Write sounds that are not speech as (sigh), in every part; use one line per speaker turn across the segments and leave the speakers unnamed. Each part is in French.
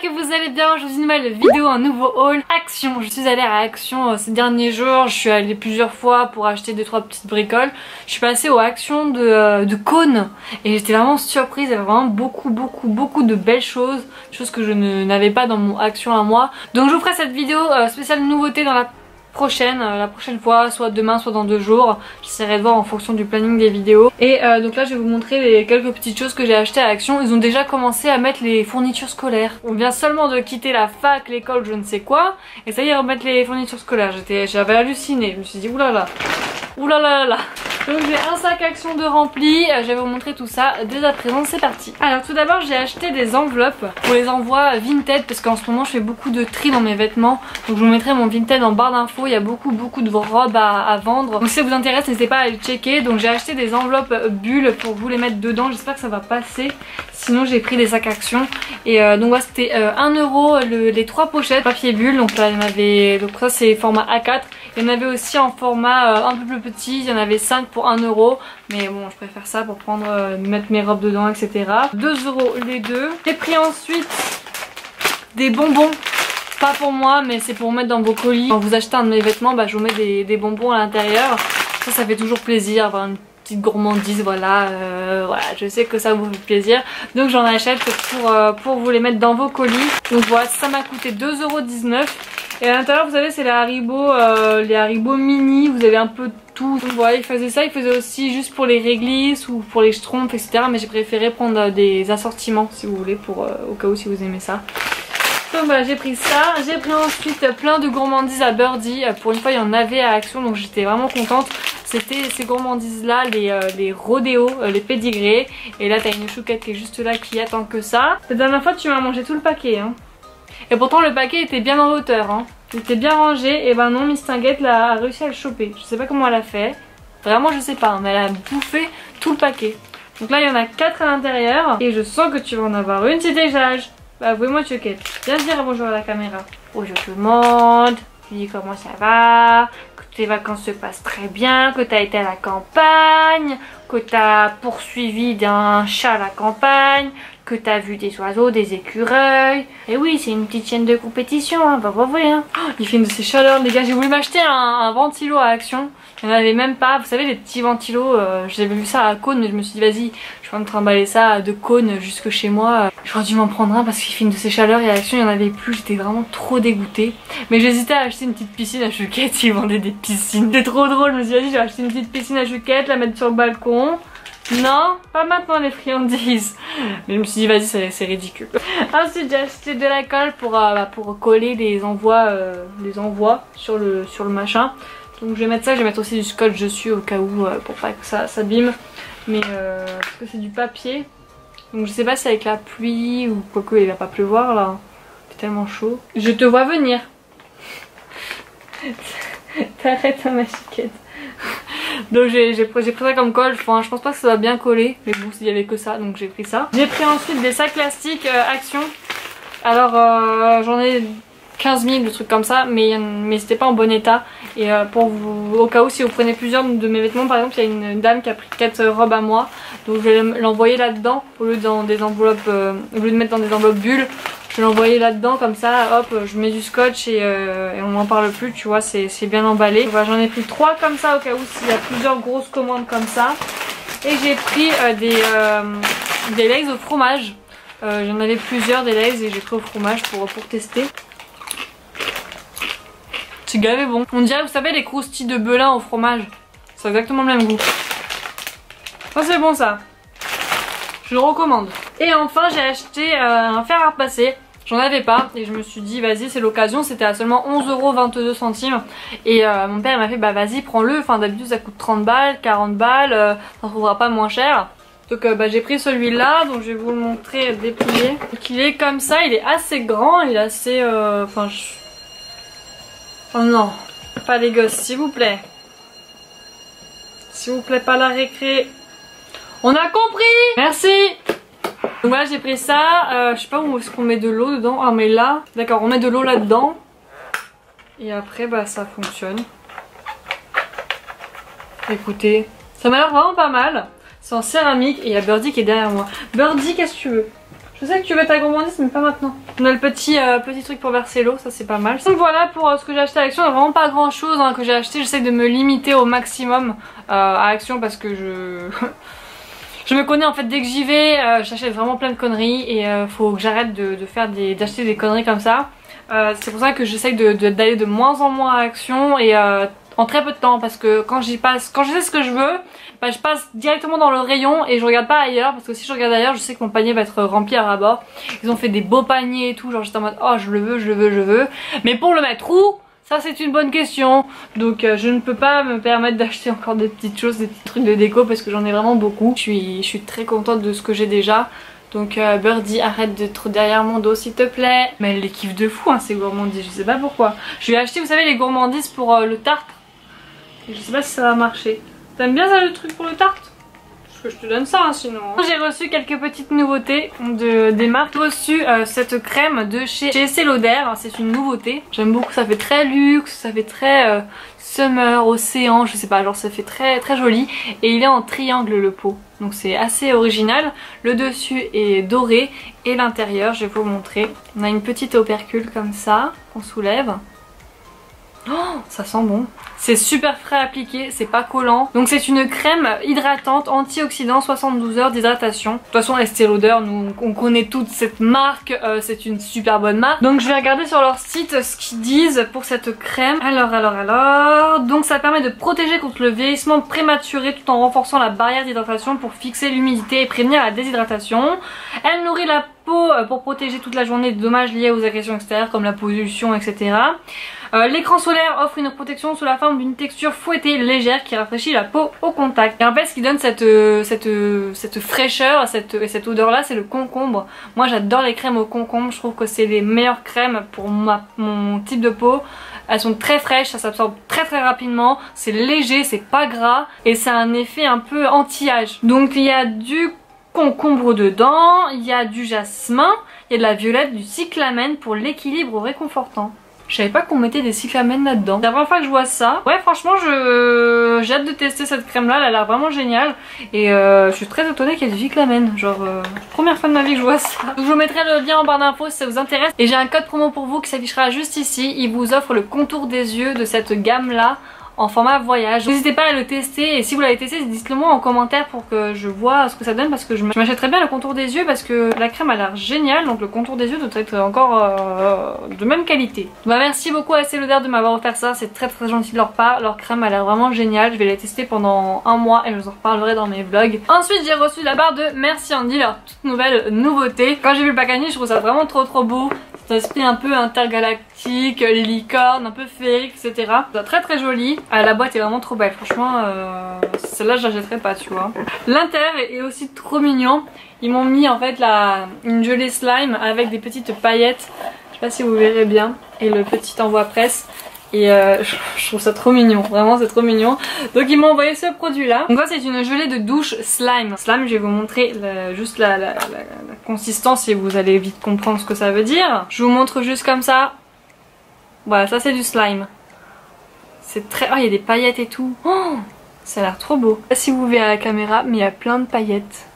que vous allez bien. Je vous une nouvelle vidéo, un nouveau haul. Action, je suis allée à Action euh, ces derniers jours. Je suis allée plusieurs fois pour acheter 2-3 petites bricoles. Je suis passée aux Actions de, euh, de Cône et j'étais vraiment surprise. Il y avait vraiment beaucoup, beaucoup, beaucoup de belles choses. Choses que je n'avais pas dans mon Action à moi. Donc je vous ferai cette vidéo euh, spéciale nouveauté dans la prochaine, euh, la prochaine fois, soit demain, soit dans deux jours. J'essaierai de voir en fonction du planning des vidéos. Et euh, donc là, je vais vous montrer les quelques petites choses que j'ai achetées à Action. Ils ont déjà commencé à mettre les fournitures scolaires. On vient seulement de quitter la fac, l'école, je ne sais quoi. Et ça y est, remettre les fournitures scolaires. J'avais halluciné. Je me suis dit, oulala. Là. Donc j'ai un sac action de rempli, euh, je vais vous montrer tout ça dès à présent, c'est parti. Alors tout d'abord j'ai acheté des enveloppes pour les envois Vinted parce qu'en ce moment je fais beaucoup de tri dans mes vêtements. Donc je vous mettrai mon Vinted en barre d'infos, il y a beaucoup beaucoup de robes à, vendre. Donc si ça vous intéresse n'hésitez pas à le checker. Donc j'ai acheté des enveloppes bulles pour vous les mettre dedans, j'espère que ça va passer. Sinon j'ai pris des sacs action et euh, donc voilà c'était 1€ euh, les trois pochettes papier bulle donc là il y donc ça c'est format A4 il y en avait aussi en format un peu plus petit il y en avait 5 pour 1 euro. Mais bon, je préfère ça pour prendre, euh, mettre mes robes dedans, etc. 2 euros les deux. J'ai pris ensuite des bonbons. Pas pour moi, mais c'est pour mettre dans vos colis. Quand vous achetez un de mes vêtements, bah, je vous mets des, bonbons à l'intérieur. Ça, ça fait toujours plaisir, avoir une petite gourmandise, voilà, euh, voilà, je sais que ça vous fait plaisir. Donc j'en achète pour, euh, pour vous les mettre dans vos colis. Donc voilà, ça m'a coûté 2,19€. Et à l'intérieur, vous savez, c'est les Haribo, les Haribo mini. Vous avez un peu tout. Donc voilà, il faisait ça, il faisait aussi juste pour les réglisses ou pour les schtroumpfs, etc. Mais j'ai préféré prendre euh, des assortiments si vous voulez, pour euh, au cas où si vous aimez ça. Donc voilà, j'ai pris ça. J'ai pris ensuite plein de gourmandises à Birdie. Euh, pour une fois, il y en avait à Action, donc j'étais vraiment contente. C'était ces gourmandises là, les, les rodéos, les pédigrés. Et là, t'as une chouquette qui est juste là qui attend que ça. La dernière fois, tu m'as mangé tout le paquet. Hein. Et pourtant, le paquet était bien en hauteur. Hein. Il était bien rangé et ben non Miss Tinguette a réussi à le choper. Je sais pas comment elle a fait. Vraiment je sais pas mais elle a bouffé tout le paquet. Donc là il y en a 4 à l'intérieur et je sens que tu vas en avoir une c'est déjà. Bah oui moi Chuckette. Viens dire bonjour à la caméra. Bonjour tout le monde. Tu dis comment ça va? Que tes vacances se passent très bien, que tu as été à la campagne, que tu as poursuivi d'un chat à la campagne, que t'as vu des oiseaux, des écureuils. Et oui, c'est une petite chaîne de compétition, hein, va voir. Hein. Il fait une de ces chaleurs, les gars. J'ai voulu m'acheter un, ventilo à Action. Il n'y en avait même pas. Vous savez, les petits ventilos, euh, j'avais vu ça à Cône, mais je me suis dit, vas-y, je vais me trimballer ça de Cône jusque chez moi. J'aurais dû m'en prendre un parce qu'il fait une de ces chaleurs et à Action, il n'y en avait plus. J'étais vraiment trop dégoûtée. Mais j'hésitais à acheter une petite piscine à Chouquette. (laughs) Ils vendaient des piscines. C'était trop drôle. Je me suis dit, vas-y, je vais acheter une petite piscine à Chouquette, la mettre sur le balcon. Non, pas maintenant les friandises. Mais je me suis dit vas-y c'est ridicule. (laughs) Ensuite j'ai acheté de la colle pour, euh, bah, pour coller les envois, euh, les envois sur, le, sur le machin. Donc je vais mettre ça, je vais mettre aussi du scotch dessus au cas où euh, pour pas que ça s'abîme. Mais parce que c'est du papier. Donc je sais pas si avec la pluie ou quoi que il va pas pleuvoir là. C'est tellement chaud. Je te vois venir. (laughs) T'arrêtes ma chiquette. Donc j'ai pris ça comme colle, enfin, je pense pas que ça va bien coller, mais bon s'il y avait que ça donc j'ai pris ça. J'ai pris ensuite des sacs plastiques euh, Action, alors euh, j'en ai 15 000 de trucs comme ça mais, mais c'était pas en bon état et euh, pour au cas où si vous prenez plusieurs de mes vêtements par exemple il y a une dame qui a pris 4 robes à moi donc je vais l'envoyer là dedans au lieu dans des enveloppes au lieu de mettre dans des enveloppes bulles je vais l'envoyer là-dedans comme ça, hop, je mets du scotch et, euh, on n'en parle plus, tu vois, c'est bien emballé. J'en ai pris trois comme ça au cas où s'il y a plusieurs grosses commandes comme ça. Et j'ai pris euh, des, euh, des legs au fromage. J'en avais plusieurs des legs et j'ai pris au fromage pour, pour tester. C'est gavé bon. On dirait, vous savez, les croustilles de belin au fromage. C'est exactement le même goût. Ça c'est bon ça. Je le recommande. Et enfin j'ai acheté un fer à repasser. J'en avais pas et je me suis dit vas-y c'est l'occasion c'était à seulement 11,22€ centimes et euh, mon père m'a fait bah vas-y prends-le enfin d'habitude ça coûte 30 balles 40 balles euh, ça trouvera pas moins cher donc euh, bah, j'ai pris celui-là donc je vais vous le montrer déplié donc il est comme ça il est assez grand il est assez enfin oh non pas les gosses s'il vous plaît. S'il vous plaît pas la récré. On a compris. Merci. Donc voilà j'ai pris ça, euh, je sais pas où est-ce qu'on met de l'eau dedans, ah mais là, d'accord on met de l'eau là-dedans. Et après bah ça fonctionne. Écoutez, ça m'a l'air vraiment pas mal, c'est en céramique et il y a Birdie qui est derrière moi. Birdie qu'est-ce que tu veux? Je sais que tu veux ta gourmandise mais pas maintenant. On a le petit, euh, petit truc pour verser l'eau, ça c'est pas mal. Donc voilà pour euh, ce que j'ai acheté à Action, vraiment pas grand chose hein, que j'ai acheté. J'essaie de me limiter au maximum à Action parce que je... (laughs) je me connais en fait dès que j'y vais, j'achète vraiment plein de conneries et faut que j'arrête de, d'acheter des conneries comme ça. C'est pour ça que j'essaye d'aller de, moins en moins à Action et en très peu de temps parce que quand j'y passe, quand je sais ce que je veux, bah, je passe directement dans le rayon et je regarde pas ailleurs parce que si je regarde ailleurs je sais que mon panier va être rempli à rabord. Ils ont fait des beaux paniers et tout, genre j'étais en mode oh je le veux, je le veux, je veux. Mais pour le mettre où? Ça c'est une bonne question donc euh, je ne peux pas me permettre d'acheter encore des petites choses, des petits trucs de déco parce que j'en ai vraiment beaucoup. Je suis, je suis très contente de ce que j'ai déjà. Donc euh, Birdie arrête d'être derrière mon dos s'il te plaît. Mais elle les kiffe de fou hein, ces gourmandises, je sais pas pourquoi. Je lui ai acheté vous savez les gourmandises pour euh, le tarte je sais pas si ça va marcher. T'aimes bien ça le truc pour le tarte que je te donne ça hein, sinon. J'ai reçu quelques petites nouveautés de, des marques. J'ai reçu euh, cette crème de chez, chez C'est une nouveauté. J'aime beaucoup, ça fait très luxe, ça fait très summer, océan, je sais pas, genre ça fait très très joli. Et il est en triangle le pot. Donc c'est assez original. Le dessus est doré et l'intérieur, je vais vous montrer. On a une petite opercule comme ça qu'on soulève. Oh, ça sent bon. C'est super frais à appliquer, c'est pas collant. Donc c'est une crème hydratante antioxydant 72 heures d'hydratation. De toute façon Estée Lauder, nous on connaît toute cette marque, euh, c'est une super bonne marque. Donc je vais regarder sur leur site ce qu'ils disent pour cette crème. Alors alors alors, donc ça permet de protéger contre le vieillissement prématuré tout en renforçant la barrière d'hydratation pour fixer l'humidité et prévenir la déshydratation. Elle nourrit la peau euh, pour protéger toute la journée de dommages liés aux agressions extérieures comme la pollution etc. Euh, l'écran solaire offre une protection sous la forme d'une texture fouettée légère qui rafraîchit la peau au contact. Et en fait ce qui donne cette, euh, fraîcheur cette, et cette odeur là c'est le concombre. Moi j'adore les crèmes au concombre, je trouve que c'est les meilleures crèmes pour mon type de peau. Elles sont très fraîches, ça s'absorbe très très rapidement, c'est léger, c'est pas gras et ça a un effet un peu anti-âge. Donc il y a du concombre dedans, il y a du jasmin, il y a de la violette, du cyclamène pour l'équilibre réconfortant. Je savais pas qu'on mettait des cyclamènes là-dedans. C'est la première fois que je vois ça. Ouais franchement je j'ai hâte de tester cette crème là, elle a l'air vraiment géniale. Et euh, je suis très étonnée qu'il y ait du cyclamène. Genre euh, première fois de ma vie que je vois ça. (laughs) je vous mettrai le lien en barre d'infos si ça vous intéresse. Et j'ai un code promo pour vous qui s'affichera juste ici. Il vous offre le contour des yeux de cette gamme là format voyage. N'hésitez pas à le tester et si vous l'avez testé, dites-le moi en commentaire pour que je vois ce que ça donne parce que je m'achèterais bien le contour des yeux parce que la crème a l'air géniale donc le contour des yeux doit être encore euh, de même qualité. Bah merci beaucoup à Estée de m'avoir offert ça, c'est très très gentil de leur part. Leur crème a l'air vraiment géniale, je vais la tester pendant un mois et je vous en reparlerai dans mes vlogs. Ensuite j'ai reçu la barre de Merci Andy, leur toute nouvelle nouveauté. Quand j'ai vu le packaging je trouve ça vraiment trop trop beau. C'est un esprit un peu intergalactique, licorne, un peu féerique, etc. Très très joli. Ah, la boîte est vraiment trop belle, franchement, euh, celle-là je la jetterai pas, tu vois. L'intérieur est aussi trop mignon. Ils m'ont mis en fait la, une gelée slime avec des petites paillettes. Je sais pas si vous verrez bien. Et le petit envoi presse. Et euh, je trouve ça trop mignon, vraiment c'est trop mignon. Donc ils m'ont envoyé ce produit là. Donc ça c'est une gelée de douche slime. Slime je vais vous montrer juste la, consistance et vous allez vite comprendre ce que ça veut dire. Je vous montre juste comme ça. Voilà ça c'est du slime. C'est très... Oh il y a des paillettes et tout. Oh, ça a l'air trop beau. Si vous verrez à la caméra mais il y a plein de paillettes.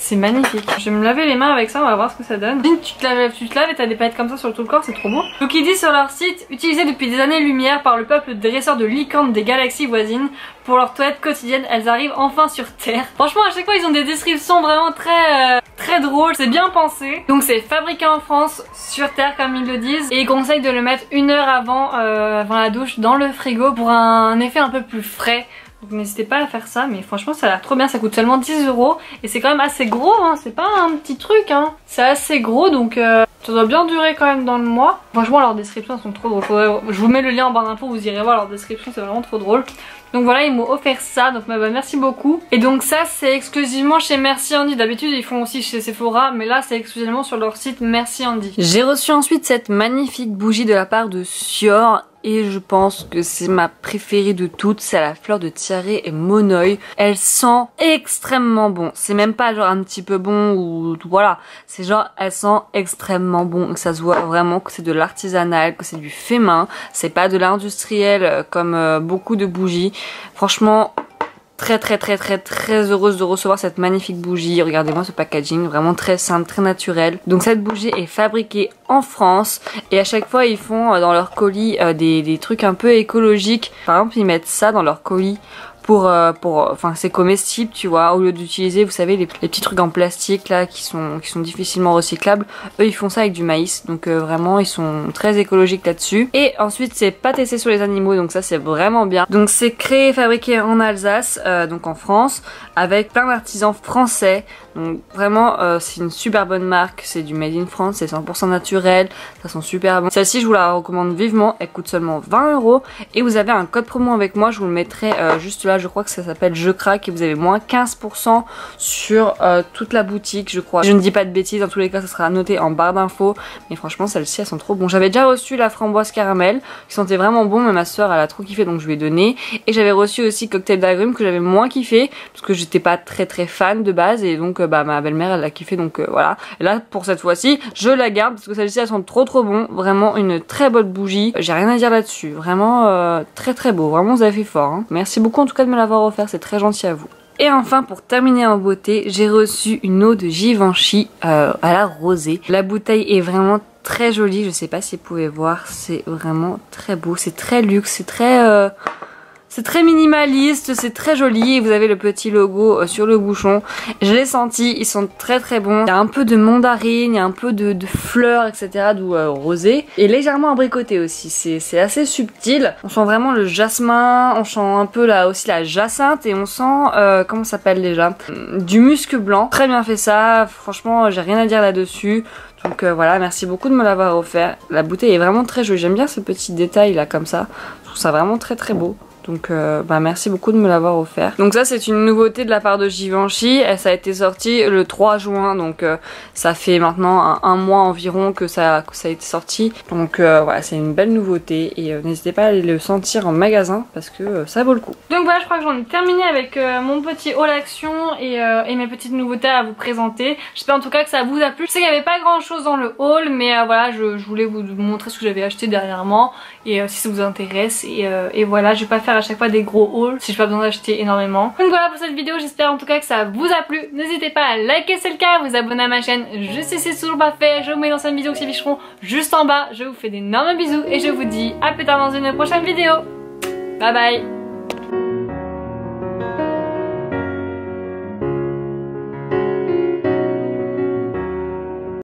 C'est magnifique. Je vais me laver les mains avec ça, on va voir ce que ça donne. (laughs) Tu te laves, tu te laves et t'as des paillettes comme ça sur tout le corps, c'est trop beau. Donc ils disent sur leur site, utilisé depuis des années-lumière par le peuple dresseur de licornes des galaxies voisines, pour leur toilette quotidienne, elles arrivent enfin sur Terre. Franchement à chaque fois ils ont des descriptions vraiment très euh, très drôles, c'est bien pensé. Donc c'est fabriqué en France, sur Terre comme ils le disent, et ils conseillent de le mettre une heure avant, euh, avant la douche dans le frigo pour un effet un peu plus frais. Donc n'hésitez pas à faire ça, mais franchement ça a l'air trop bien, ça coûte seulement 10 euros et c'est quand même assez gros, hein. c'est pas un petit truc, hein. c'est assez gros donc euh, ça doit bien durer quand même dans le mois. Franchement leurs descriptions sont trop drôles, je vous mets le lien en barre d'infos, vous irez voir leurs descriptions, c'est vraiment trop drôle. Donc voilà ils m'ont offert ça donc bah, bah, merci beaucoup Et donc ça c'est exclusivement chez Merci Andy D'habitude ils font aussi chez Sephora Mais là c'est exclusivement sur leur site Merci Andy J'ai reçu ensuite cette magnifique bougie de la part de Sior et je pense que c'est ma préférée de toutes, c'est la fleur de Thierry et Monoï. Elle sent extrêmement bon. C'est même pas genre un petit peu bon ou voilà, c'est genre elle sent extrêmement bon. Ça se voit vraiment que c'est de l'artisanal, que c'est du fait main, c'est pas de l'industriel euh, comme euh, beaucoup de bougies. Franchement,
très très très très très heureuse de recevoir cette magnifique bougie. Regardez-moi ce packaging, vraiment très simple, très naturel. Donc cette bougie est fabriquée en France et à chaque fois ils font euh, dans leur colis euh, des, des trucs un peu écologiques. Par exemple ils mettent ça dans leur colis pour, euh, pour enfin c'est comestible tu vois. Au lieu d'utiliser vous savez les, petits trucs en plastique là qui sont qui sont difficilement recyclables eux ils font ça avec du maïs. Donc euh, vraiment ils sont très écologiques là-dessus. Et ensuite c'est pas testé sur les animaux donc ça c'est vraiment bien. Donc c'est créé et fabriqué en Alsace euh, donc en France avec plein d'artisans français. Donc vraiment c'est une super bonne marque. C'est du made in France c'est 100% naturel ça sent super bon. Celle-ci je vous la recommande vivement elle coûte seulement 20 euros. Et vous avez un code promo avec moi je vous le mettrai juste là je crois que ça s'appelle Je craque et vous avez moins 15% sur euh, toute la boutique je crois. Je ne dis pas de bêtises, dans tous les cas ça sera noté en barre d'infos mais franchement celles-ci elles sont trop bon. J'avais déjà reçu la framboise caramel qui sentait vraiment bon mais ma soeur elle a trop kiffé donc je lui ai donné et j'avais reçu aussi cocktail d'agrumes que j'avais moins kiffé parce que j'étais pas très très fan de base et donc euh, bah ma belle-mère elle l'a kiffé donc euh, voilà. Là pour cette fois-ci je la garde parce que celles-ci elles sont trop trop bon, vraiment une très bonne bougie. J'ai rien à dire là-dessus, vraiment très très beau, vraiment vous avez fait fort. Hein. Merci beaucoup en tout cas me l'avoir offert, c'est très gentil à vous. Et enfin pour terminer en beauté, j'ai reçu une eau de Givenchy euh, à la rosée. La bouteille est vraiment très jolie, je sais pas si vous pouvez voir, c'est vraiment très beau, c'est très luxe, c'est très... Euh, c'est très minimaliste, c'est très joli vous avez le petit logo euh, sur le bouchon. Je l'ai senti, ils sont très très bons. Il y a un peu de mandarine, un peu de, fleurs, etc. d'où euh, rosé. Et légèrement abricoté aussi, c'est assez subtil. On sent vraiment le jasmin, on sent un peu là aussi la jacinthe et on sent, euh, comment ça s'appelle déjà? Du musc blanc. Très bien fait ça, franchement j'ai rien à dire là-dessus. Donc voilà, merci beaucoup de me l'avoir offert. La bouteille est vraiment très jolie, j'aime bien ce petit détail là comme ça. Je trouve ça vraiment très très beau. Donc euh, bah merci beaucoup de me l'avoir offert. Donc ça c'est une nouveauté de la part de Givenchy. Ça a été sorti le 3 juin donc euh, ça fait maintenant un, mois environ que ça, ça a été sorti. Donc euh, voilà c'est une belle nouveauté et n'hésitez pas à aller le sentir en magasin parce que ça vaut le coup. Donc voilà je crois que j'en ai terminé avec mon petit haul action et, mes petites nouveautés à vous présenter. J'espère en tout cas que ça vous a plu. Je sais qu'il n'y avait pas grand chose dans le haul mais voilà je, je, voulais vous montrer ce que j'avais acheté dernièrement et si ça vous intéresse et, et voilà je vais pas faire à chaque fois des gros hauls si j'ai pas besoin d'acheter énormément. Donc voilà pour cette vidéo, j'espère en tout cas que ça vous a plu. N'hésitez pas à liker si c'est le cas, vous abonner à ma chaîne juste si c'est toujours pas fait. Je vous mets dans une vidéo qui s'afficheront juste en bas. Je vous fais d'énormes bisous et je vous dis à plus tard dans une prochaine vidéo. Bye bye